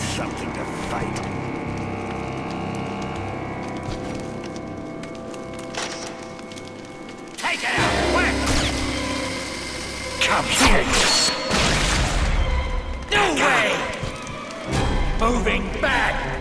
something to fight. Take it out, quick! Come here, No way! Moving back!